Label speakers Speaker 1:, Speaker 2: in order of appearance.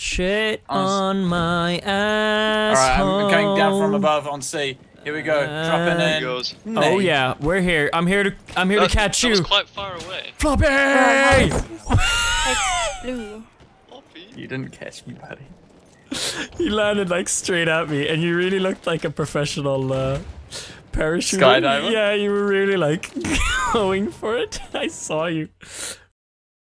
Speaker 1: Shit
Speaker 2: On
Speaker 1: on my ass.
Speaker 2: All right, I'm going down from above on C. Here we go. Dropping
Speaker 3: uh,
Speaker 2: in.
Speaker 3: goes.
Speaker 1: Oh yeah, we're here. I'm here to. I'm here
Speaker 3: That's,
Speaker 1: to catch
Speaker 3: that
Speaker 1: you.
Speaker 3: was quite far away.
Speaker 1: Floppy!
Speaker 3: Floppy.
Speaker 2: You didn't catch me, buddy.
Speaker 1: he landed like straight at me, and you really looked like a professional uh, parachute.
Speaker 2: Skydiver?
Speaker 1: Yeah, you were really like going for it. I saw you.